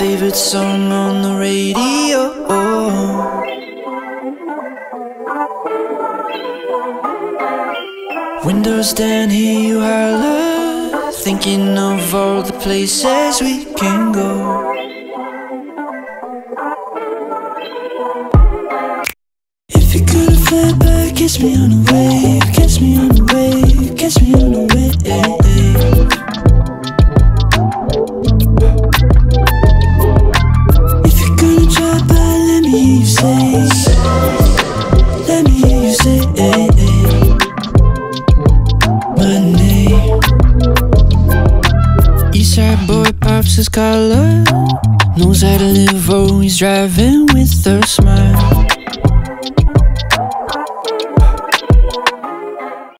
favorite song on the radio. Windows down, hear you holler, thinking of all the places we can go. If you could fly back, kiss me on the wave, his knows how to live, always driving with a smile.